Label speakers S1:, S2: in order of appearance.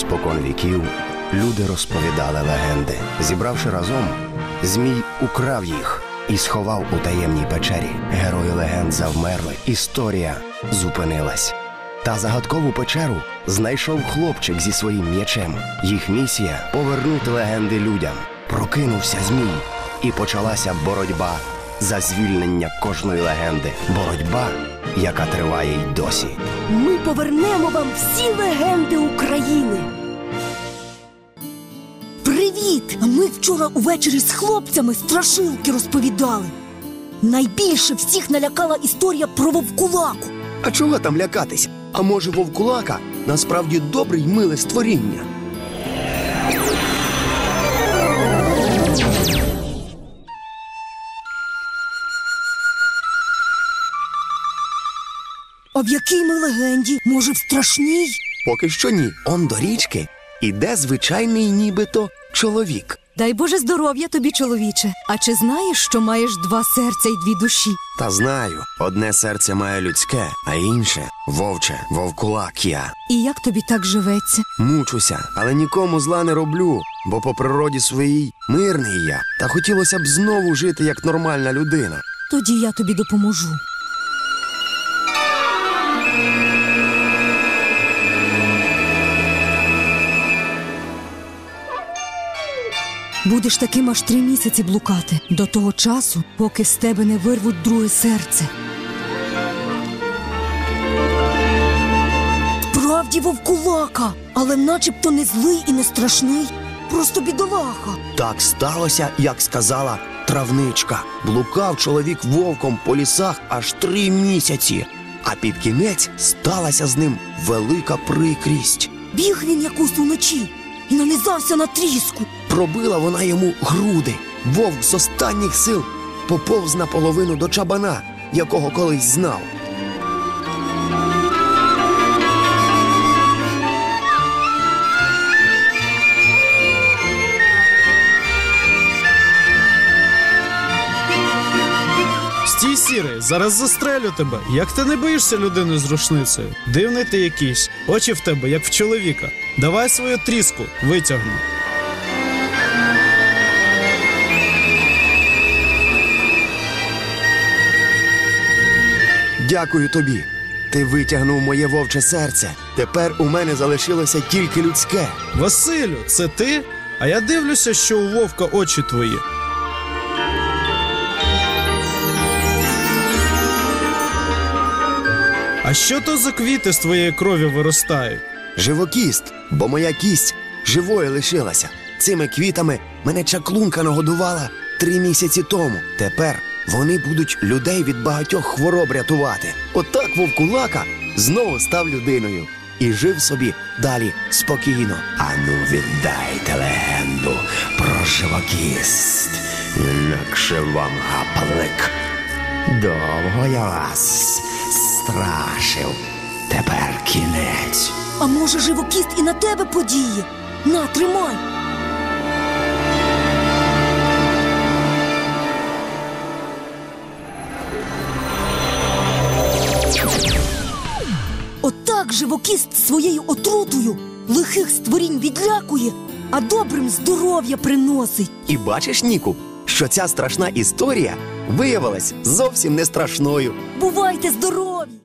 S1: Спокон віків люди розповідали легенди. Зібравши разом, Змій украв їх і сховав у таємній печері. Герої легенд завмерли. Історія зупинилась. Та загадкову печеру знайшов хлопчик зі своїм м'ячем. Їх місія повернути легенди людям. Прокинувся Змій, і почалася боротьба за звільнення кожної легенди. Боротьба, яка триває й досі.
S2: Ми повернемо вам всі легенди України. Привіт! Ми вчора увечері з хлопцями страшилки розповідали. Найбільше всіх налякала історія про вовкулаку.
S1: А чого там лякатись? А може, вовкулака насправді добре й миле створіння?
S2: А в якій ми легенді? Може, в страшній?
S1: Поки що ні. Он до річки іде звичайний нібито чоловік.
S3: Дай Боже здоров'я тобі, чоловіче. А чи знаєш, що маєш два серця і дві душі?
S1: Та знаю, одне серце має людське, а інше вовче, вовкулак я.
S3: І як тобі так живеться?
S1: Мучуся, але нікому зла не роблю, бо по природі своїй мирний я. Та хотілося б знову жити як нормальна людина.
S3: Тоді я тобі допоможу. Будеш таким аж три місяці блукати до того часу, поки з тебе не вирвуть друге серце.
S2: Справді вовкулака, але начебто не злий і не страшний, просто бідолаха.
S1: Так сталося, як сказала травничка. Блукав чоловік вовком по лісах аж три місяці, а під кінець сталася з ним велика прикрість.
S2: Біг він якусь уночі і нанизався на тріску.
S1: Пробила вона йому груди. Вовк з останніх сил поповз наполовину до чабана, якого колись знав.
S4: Стій сірий, зараз застрелю тебе. Як ти не боїшся людини з рушницею? Дивний ти якийсь, очі в тебе, як в чоловіка. Давай свою тріску, витягну.
S1: Дякую тобі. Ти витягнув моє вовче серце. Тепер у мене залишилося тільки людське.
S4: Василю, це ти? А я дивлюся, що у вовка очі твої. А що то за квіти з твоєї крові виростають?
S1: Живокіст, бо моя кість живою лишилася. Цими квітами мене чаклунка нагодувала три місяці тому. Тепер вони будуть людей від багатьох хвороб рятувати. Отак вовкулака знову став людиною і жив собі далі спокійно. Ану, віддайте легенду про живокіст, інакше вам гаплик. Довго я вас страшив. Тепер кінець.
S2: А може, живокіст і на тебе подіє? На, тримай. Отак живокіст своєю отрутою лихих створінь відлякує, а добрим здоров'я приносить.
S1: І бачиш, Ніку, що ця страшна історія виявилась зовсім не страшною.
S2: Бувайте здорові!